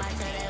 watch it.